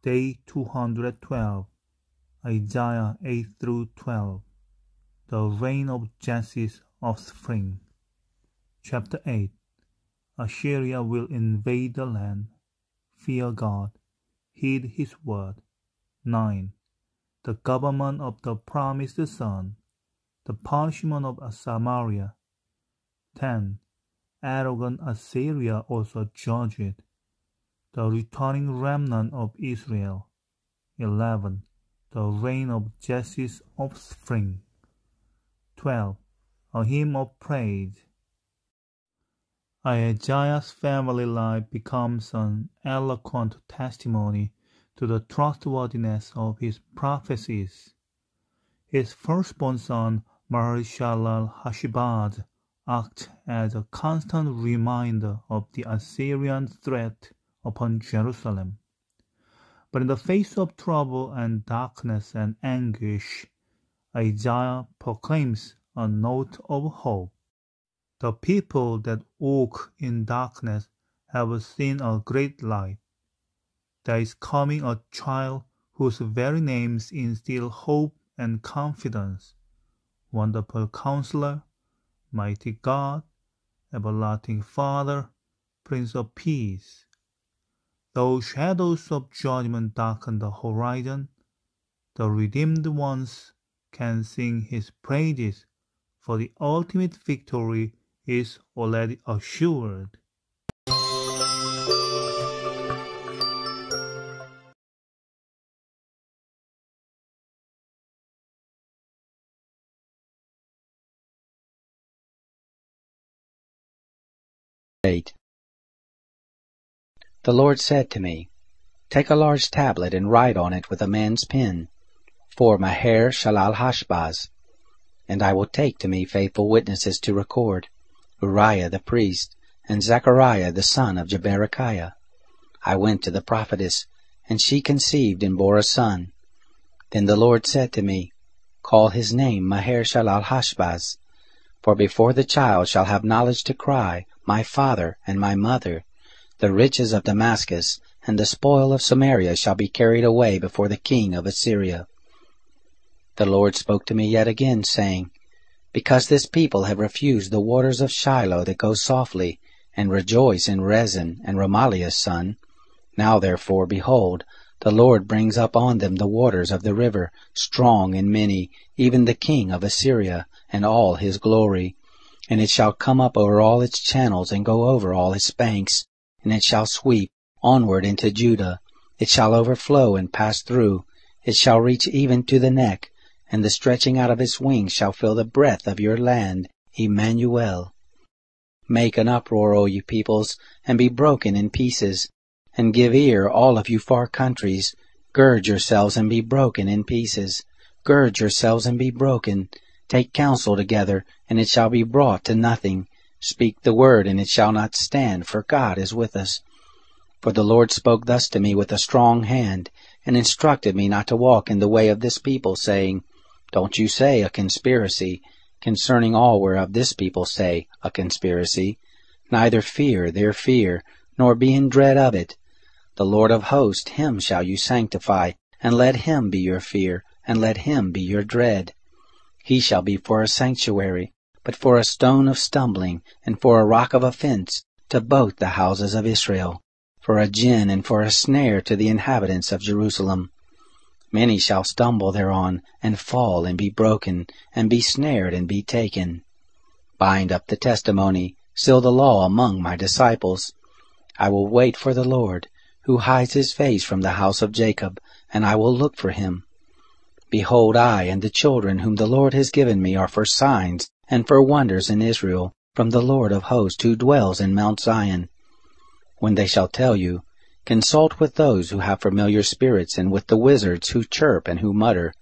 Day 212, Isaiah 8 through 12. The reign of Jesse's offspring. Chapter 8 Assyria will invade the land. Fear God. Heed his word. 9. The government of the promised son. The punishment of Samaria. 10. Arrogant Assyria also judge it the returning remnant of Israel. 11. The reign of Jesse's offspring. 12. A hymn of praise. Isaiah's family life becomes an eloquent testimony to the trustworthiness of his prophecies. His firstborn son, Maher-shalal-hash-baz, acts as a constant reminder of the Assyrian threat upon Jerusalem. But in the face of trouble and darkness and anguish, Isaiah proclaims a note of hope. The people that walk in darkness have seen a great light. There is coming a child whose very names instill hope and confidence. Wonderful Counselor, Mighty God, Everlasting Father, Prince of Peace. Though shadows of judgment darken the horizon, the redeemed ones can sing his praises, for the ultimate victory is already assured. Eight. The Lord said to me, Take a large tablet and write on it with a man's pen, for Maher-shalal-hash-baz. And I will take to me faithful witnesses to record, Uriah the priest, and Zechariah the son of Jeberechiah. I went to the prophetess, and she conceived and bore a son. Then the Lord said to me, Call his name Maher-shalal-hash-baz, for before the child shall have knowledge to cry, My father and my mother, the riches of Damascus and the spoil of Samaria shall be carried away before the king of Assyria. The Lord spoke to me yet again, saying, Because this people have refused the waters of Shiloah that go softly, and rejoice in Rezin and Remaliah's son, now therefore, behold, the Lord brings up on them the waters of the river, strong and many, even the king of Assyria, and all his glory. And it shall come up over all its channels, and go over all its banks, and it shall sweep onward into Judah. It shall overflow and pass through. It shall reach even to the neck, and the stretching out of its wings shall fill the breadth of your land, Emmanuel. Make an uproar, O ye peoples, and be broken in pieces, and give ear, all of you far countries. Gird yourselves and be broken in pieces. Gird yourselves and be broken. Take counsel together, and it shall be brought to nothing. Speak the word, and it shall not stand, for God is with us. For the Lord spoke thus to me with a strong hand, and instructed me not to walk in the way of this people, saying, Don't you say a conspiracy, concerning all whereof this people say a conspiracy, neither fear their fear, nor be in dread of it. The Lord of hosts, him shall you sanctify, and let him be your fear, and let him be your dread. He shall be for a sanctuary, but for a stone of stumbling, and for a rock of offense, to both the houses of Israel, for a gin and for a snare to the inhabitants of Jerusalem. Many shall stumble thereon, and fall, and be broken, and be snared, and be taken. Bind up the testimony, seal the law among my disciples. I will wait for the Lord, who hides his face from the house of Jacob, and I will look for him. Behold, I and the children whom the Lord has given me are for signs and for wonders in Israel from the Lord of hosts who dwells in Mount Zion. When they shall tell you, consult with those who have familiar spirits and with the wizards who chirp and who mutter.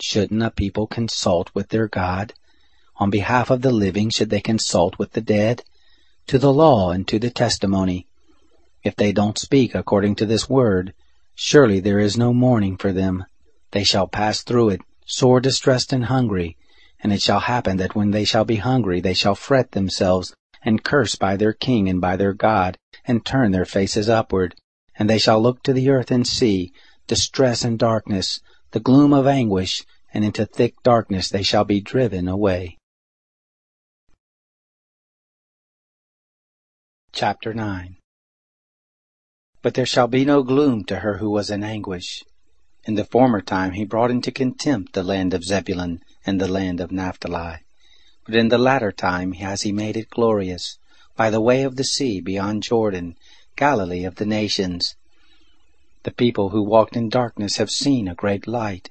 Shouldn't a people consult with their God? On behalf of the living should they consult with the dead? To the law and to the testimony. If they don't speak according to this word, surely there is no mourning for them. They shall pass through it, sore distressed and hungry, and it shall happen that when they shall be hungry, they shall fret themselves, and curse by their king and by their God, and turn their faces upward. And they shall look to the earth and see, distress and darkness, the gloom of anguish, and into thick darkness they shall be driven away. Chapter 9 But there shall be no gloom to her who was in anguish. In the former time he brought into contempt the land of Zebulun and the land of Naphtali. But in the latter time has he made it glorious, by the way of the sea beyond Jordan, Galilee of the nations. The people who walked in darkness have seen a great light.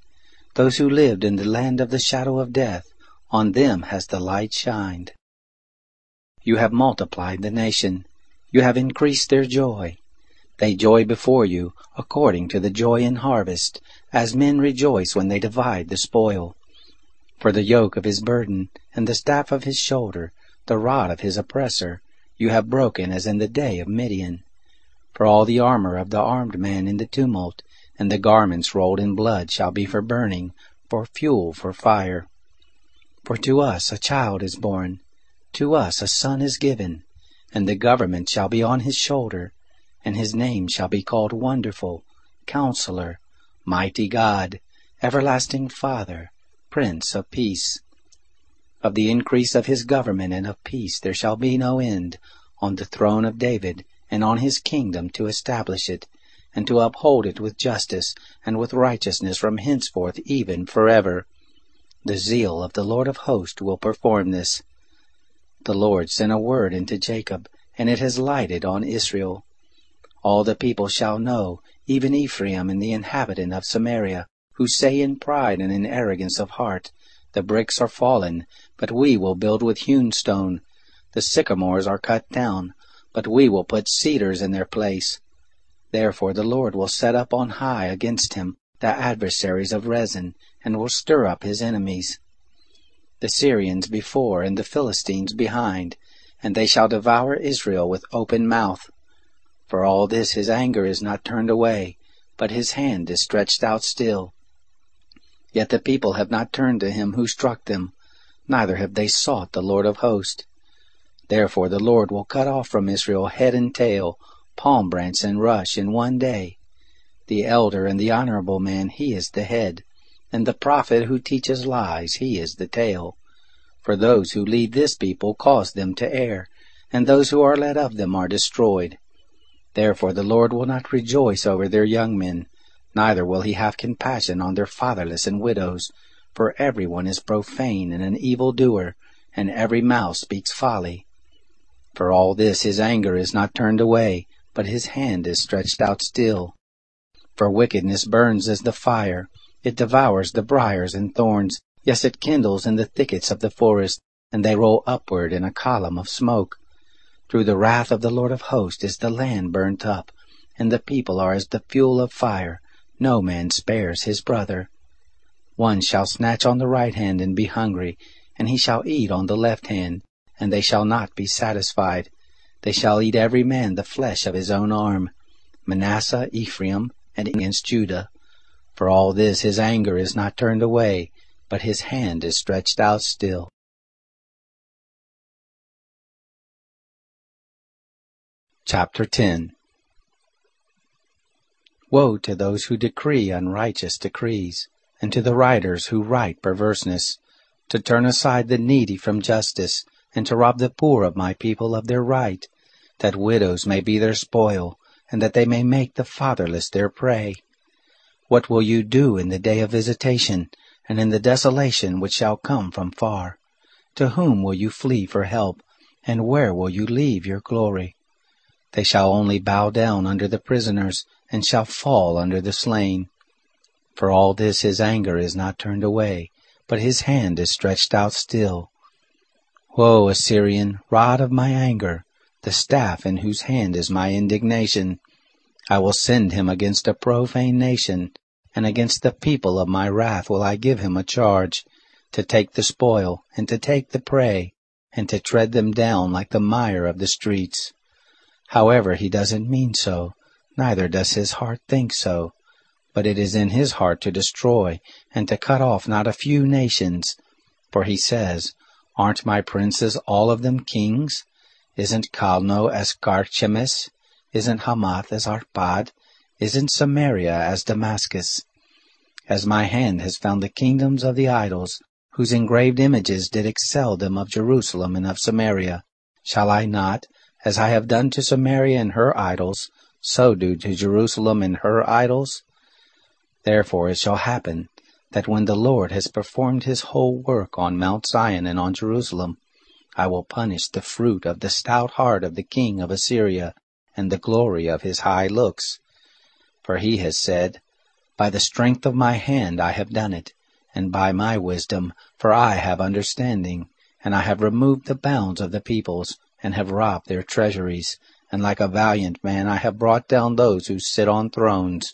Those who lived in the land of the shadow of death, on them has the light shined. You have multiplied the nation. You have increased their joy. They joy before you, according to the joy in harvest, as men rejoice when they divide the spoil. For the yoke of his burden, and the staff of his shoulder, the rod of his oppressor, you have broken as in the day of Midian. For all the armor of the armed man in the tumult, and the garments rolled in blood shall be for burning, for fuel for fire. For to us a child is born, to us a son is given, and the government shall be on his shoulder and his name shall be called Wonderful, Counselor, Mighty God, Everlasting Father, Prince of Peace. Of the increase of his government and of peace there shall be no end, on the throne of David, and on his kingdom to establish it, and to uphold it with justice and with righteousness from henceforth even forever. The zeal of the Lord of hosts will perform this. The Lord sent a word into Jacob, and it has lighted on Israel. All the people shall know, even Ephraim and the inhabitant of Samaria, who say in pride and in arrogance of heart, The bricks are fallen, but we will build with hewn stone. The sycamores are cut down, but we will put cedars in their place. Therefore the Lord will set up on high against him the adversaries of Rezin, and will stir up his enemies. The Syrians before and the Philistines behind, and they shall devour Israel with open mouth. For all this his anger is not turned away, but his hand is stretched out still. Yet the people have not turned to him who struck them, neither have they sought the Lord of hosts. Therefore the Lord will cut off from Israel head and tail, palm branch and rush in one day. The elder and the honorable man, he is the head, and the prophet who teaches lies, he is the tail. For those who lead this people cause them to err, and those who are led of them are destroyed. Therefore the Lord will not rejoice over their young men, neither will he have compassion on their fatherless and widows, for every one is profane and an evil doer, and every mouth speaks folly. For all this his anger is not turned away, but his hand is stretched out still. For wickedness burns as the fire, it devours the briars and thorns, yes, it kindles in the thickets of the forest, and they roll upward in a column of smoke. Through the wrath of the Lord of hosts is the land burnt up, and the people are as the fuel of fire. No man spares his brother. One shall snatch on the right hand and be hungry, and he shall eat on the left hand, and they shall not be satisfied. They shall eat every man the flesh of his own arm. Manasseh, Ephraim, and against Judah. For all this his anger is not turned away, but his hand is stretched out still. Chapter 10 Woe to those who decree unrighteous decrees, and to the writers who write perverseness, to turn aside the needy from justice, and to rob the poor of my people of their right, that widows may be their spoil, and that they may make the fatherless their prey. What will you do in the day of visitation, and in the desolation which shall come from far? To whom will you flee for help, and where will you leave your glory? They shall only bow down under the prisoners, and shall fall under the slain. For all this his anger is not turned away, but his hand is stretched out still. Woe, Assyrian, rod of my anger, the staff in whose hand is my indignation. I will send him against a profane nation, and against the people of my wrath will I give him a charge, to take the spoil, and to take the prey, and to tread them down like the mire of the streets. However, he doesn't mean so, neither does his heart think so. But it is in his heart to destroy, and to cut off not a few nations. For he says, Aren't my princes all of them kings? Isn't Calno as Carchemish? Isn't Hamath as Arpad? Isn't Samaria as Damascus. As my hand has found the kingdoms of the idols, whose engraved images did excel them of Jerusalem and of Samaria, shall I not, as I have done to Samaria and her idols, so do to Jerusalem and her idols? Therefore it shall happen, that when the Lord has performed his whole work on Mount Zion and on Jerusalem, I will punish the fruit of the stout heart of the king of Assyria, and the glory of his high looks. For he has said, By the strength of my hand I have done it, and by my wisdom, for I have understanding, and I have removed the bounds of the peoples, and have robbed their treasuries, and like a valiant man I have brought down those who sit on thrones.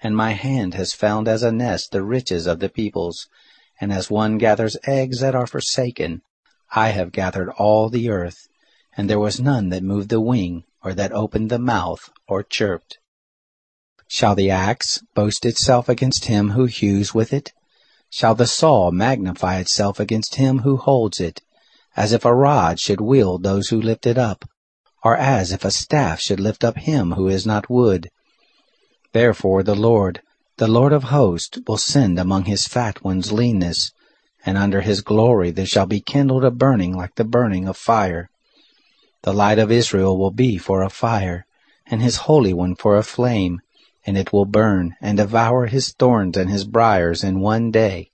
And my hand has found as a nest the riches of the peoples, and as one gathers eggs that are forsaken, I have gathered all the earth, and there was none that moved the wing, or that opened the mouth, or chirped. Shall the axe boast itself against him who hews with it? Shall the saw magnify itself against him who holds it? As if a rod should wield those who lift it up, or as if a staff should lift up him who is not wood. Therefore the Lord, the Lord of hosts, will send among his fat ones leanness, and under his glory there shall be kindled a burning like the burning of fire. The light of Israel will be for a fire, and his Holy One for a flame, and it will burn and devour his thorns and his briers in one day.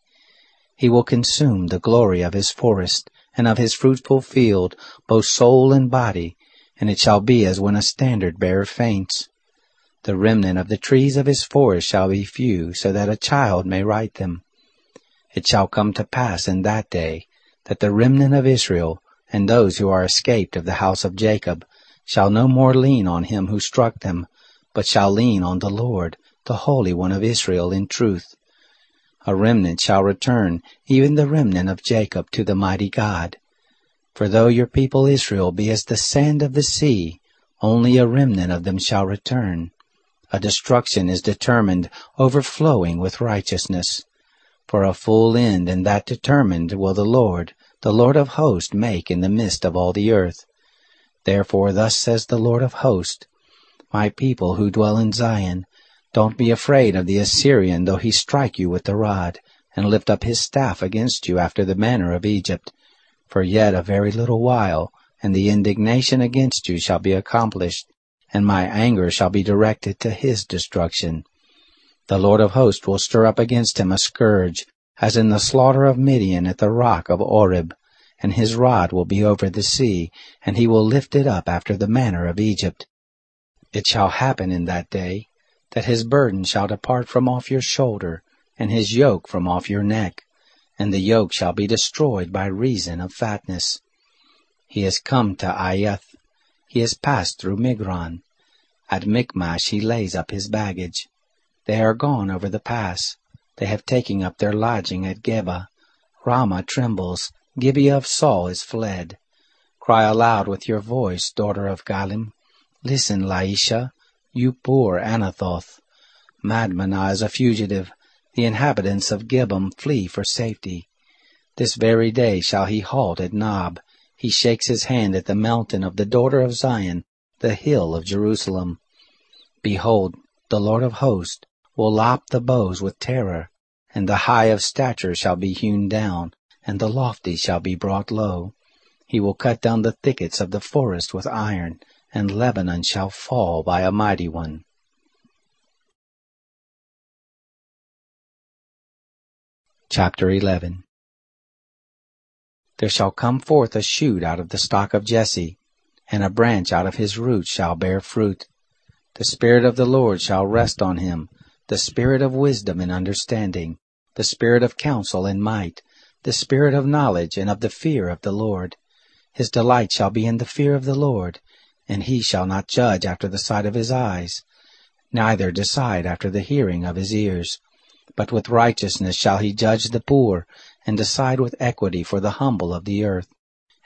He will consume the glory of his forest and of his fruitful field, both soul and body, and it shall be as when a standard bearer faints. The remnant of the trees of his forest shall be few, so that a child may write them. It shall come to pass in that day that the remnant of Israel and those who are escaped of the house of Jacob shall no more lean on him who struck them, but shall lean on the Lord, the Holy One of Israel in truth. A remnant shall return, even the remnant of Jacob, to the mighty God. For though your people Israel be as the sand of the sea, only a remnant of them shall return. A destruction is determined, overflowing with righteousness. For a full end and that determined will the Lord, the Lord of hosts, make in the midst of all the earth. Therefore thus says the Lord of hosts, my people who dwell in Zion, don't be afraid of the Assyrian though he strike you with the rod, and lift up his staff against you after the manner of Egypt. For yet a very little while, and the indignation against you shall be accomplished, and my anger shall be directed to his destruction. The Lord of hosts will stir up against him a scourge, as in the slaughter of Midian at the rock of Oreb, and his rod will be over the sea, and he will lift it up after the manner of Egypt. It shall happen in that day that his burden shall depart from off your shoulder, and his yoke from off your neck, and the yoke shall be destroyed by reason of fatness. He has come to Aiath, he has passed through Migron. At Michmash he lays up his baggage. They are gone over the pass. They have taken up their lodging at Geba. Ramah trembles. Gibeah of Saul is fled. Cry aloud with your voice, daughter of Galim. Listen, Laishah, you poor Anathoth. Madmenah is a fugitive. The inhabitants of Gebim flee for safety. This very day shall he halt at Nob. He shakes his hand at the mountain of the daughter of Zion, the hill of Jerusalem. Behold, the Lord of hosts will lop the boughs with terror, and the high of stature shall be hewn down, and the lofty shall be brought low. He will cut down the thickets of the forest with iron, and Lebanon shall fall by a mighty one. Chapter 11 There shall come forth a shoot out of the stock of Jesse, and a branch out of his roots shall bear fruit. The Spirit of the Lord shall rest on him, the Spirit of wisdom and understanding, the Spirit of counsel and might, the Spirit of knowledge and of the fear of the Lord. His delight shall be in the fear of the Lord, and he shall not judge after the sight of his eyes, neither decide after the hearing of his ears. But with righteousness shall he judge the poor, and decide with equity for the humble of the earth.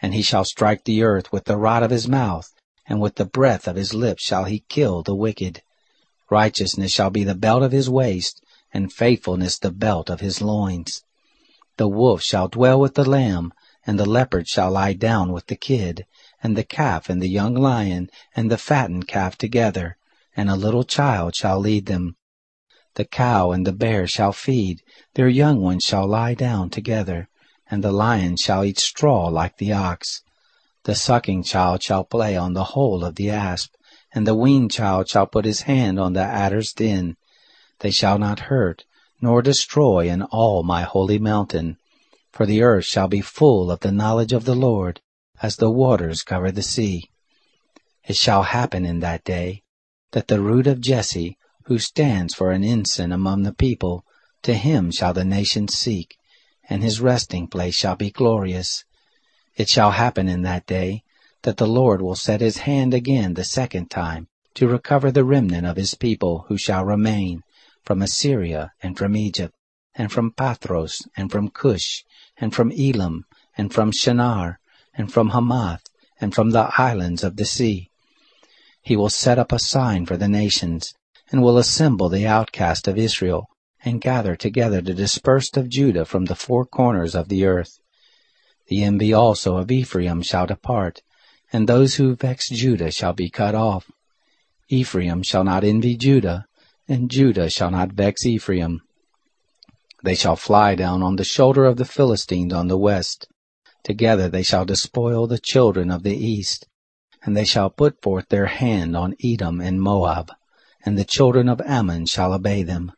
And he shall strike the earth with the rod of his mouth, and with the breath of his lips shall he kill the wicked. Righteousness shall be the belt of his waist, and faithfulness the belt of his loins. The wolf shall dwell with the lamb, and the leopard shall lie down with the kid, and the calf and the young lion and the fattened calf together, and a little child shall lead them. The cow and the bear shall feed, their young ones shall lie down together, and the lion shall eat straw like the ox. The sucking child shall play on the hole of the asp, and the weaned child shall put his hand on the adder's den. They shall not hurt, nor destroy in all my holy mountain. For the earth shall be full of the knowledge of the Lord, as the waters cover the sea. It shall happen in that day, that the root of Jesse, who stands for an ensign among the people, to him shall the nations seek, and his resting place shall be glorious. It shall happen in that day, that the Lord will set his hand again the second time, to recover the remnant of his people who shall remain, from Assyria, and from Egypt, and from Pathros, and from Cush, and from Elam, and from Shinar, and from Hamath, and from the islands of the sea. He will set up a sign for the nations, and will assemble the outcast of Israel, and gather together the dispersed of Judah from the four corners of the earth. The envy also of Ephraim shall depart, and those who vex Judah shall be cut off. Ephraim shall not envy Judah, and Judah shall not vex Ephraim. They shall fly down on the shoulder of the Philistines on the west. Together they shall despoil the children of the east, and they shall put forth their hand on Edom and Moab, and the children of Ammon shall obey them.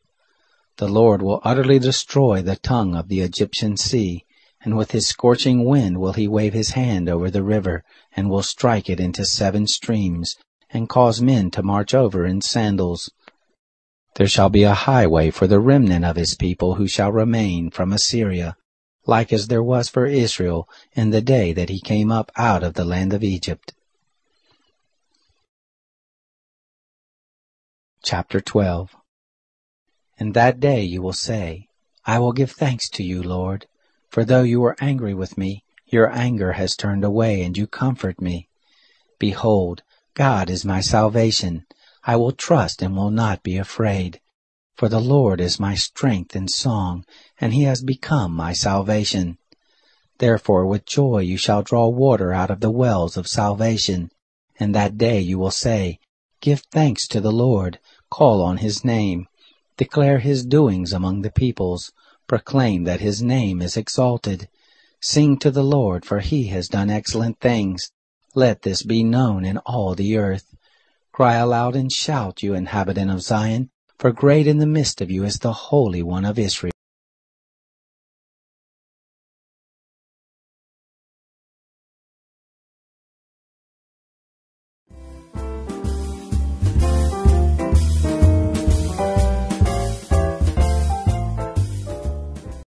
The Lord will utterly destroy the tongue of the Egyptian sea, and with his scorching wind will he wave his hand over the river, and will strike it into seven streams, and cause men to march over in sandals. There shall be a highway for the remnant of his people who shall remain from Assyria, like as there was for Israel in the day that he came up out of the land of Egypt. Chapter 12 In that day you will say, I will give thanks to you, Lord, for though you were angry with me, your anger has turned away, and you comfort me. Behold, God is my salvation. I will trust and will not be afraid. For the Lord is my strength and song, and he has become my salvation. Therefore with joy you shall draw water out of the wells of salvation. And that day you will say, Give thanks to the Lord, call on his name, declare his doings among the peoples, Proclaim that his name is exalted. Sing to the Lord, for he has done excellent things. Let this be known in all the earth. Cry aloud and shout, you inhabitant of Zion, for great in the midst of you is the Holy One of Israel.